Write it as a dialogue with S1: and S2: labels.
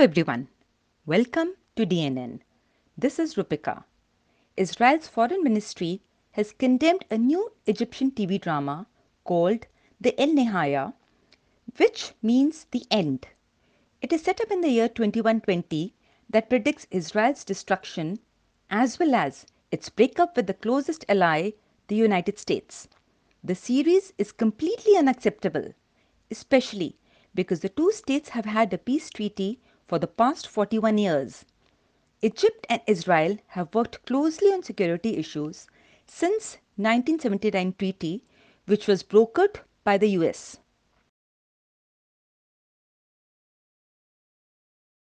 S1: Hello everyone. Welcome to DNN. This is Rupika. Israel's foreign ministry has condemned a new Egyptian TV drama called The El Nehaya, which means the end. It is set up in the year 2120 that predicts Israel's destruction as well as its breakup with the closest ally, the United States. The series is completely unacceptable, especially because the two states have had a peace treaty for the past 41 years. Egypt and Israel have worked closely on security issues since 1979 treaty which was brokered by the US.